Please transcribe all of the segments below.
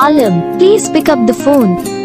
Alam, please pick up the phone.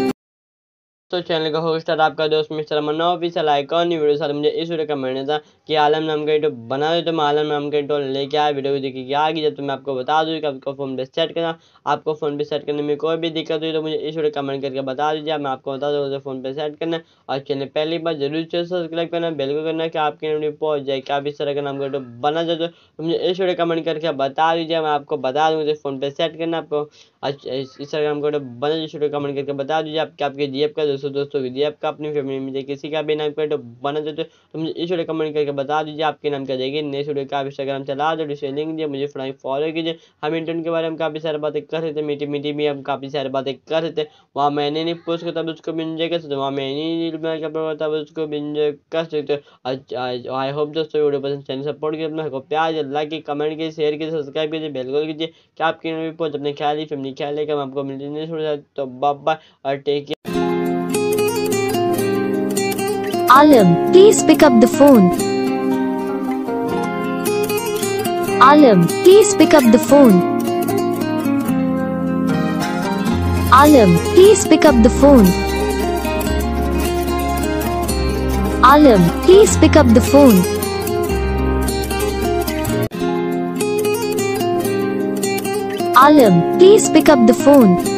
तो channel का host और आपका दोस्त mister Manna official icon video साथ मुझे इस वीडियो का मैंने था कि आलम नाम का यूट्यूब बना दो तो मैं आलम नाम का यूट्यूब लेके आया। वीडियो को देखिए आगे जब तो मैं आपको बता दूँ कि आपको फ़ोन पे सेट करना, आपको फ़ोन पे सेट करने में कोई भी दिक्कत हुई तो मुझे इस वीडियो कमेंट करके बता दीजिए। मैं आपको बता दूँ, उसे फ़ोन पे सेट करना और चैनल पहली बार ज़रूर सब्सक्राइब करना बेल को करना कि आपके वीडियो पहुँच जाए क्या इस तरह का नाम का यूट्यूब बना जाए तो मुझे इस वीडियो कमेंट करके बता दीजिए। मैं आपको बता दूँ, उसे फ़ोन पे सेट करना आपको इस तरह का नाम का बना इस वीडियो कमेंट करके बता दीजिए। आपके आपके जी का दोस्तों दोस्तों की जी आपका अपनी फैमिली में किसी का भी नाम पर तो बना देते तो मुझे इस वीडियो कमेंट करके बता दीजिए, आपके नाम क्या जाएगी। नेक्स्ट वीडियो का इंस्टाग्राम चला दो डिस्प्ले लिंक दिए मुझे फ्राई फॉलो कीजिए। हम इंटरनेट के बारे में काफ़ी सारी बातें कर रहे थे मीठी मीठी भी हम काफ़ी सारी बातें कर रहे थे। वहाँ मैंने नहीं पोस्ट करता तब उसको भी इंजॉय कर सकते वहाँ मैंने तब उसको भी इंजॉय कर सकते आई होप दोस्तों वीडियो पसंद चैनल सपोर्ट कीजिए अपना। को प्यार लाइक कमेंट कीजिए शेयर कीजिए सब्सक्राइब कीजिए बेल कॉल कीजिए। कि आपके पहुँच? अपने ख्याल ही फैमिली ख्याल लेकर हम आपको मिलते नहीं छोड़ तो बाबा और take Alam, please pick up the phone. Alam, please pick up the phone. Alam, please pick up the phone. Alam, please pick up the phone. Alam, please pick up the phone.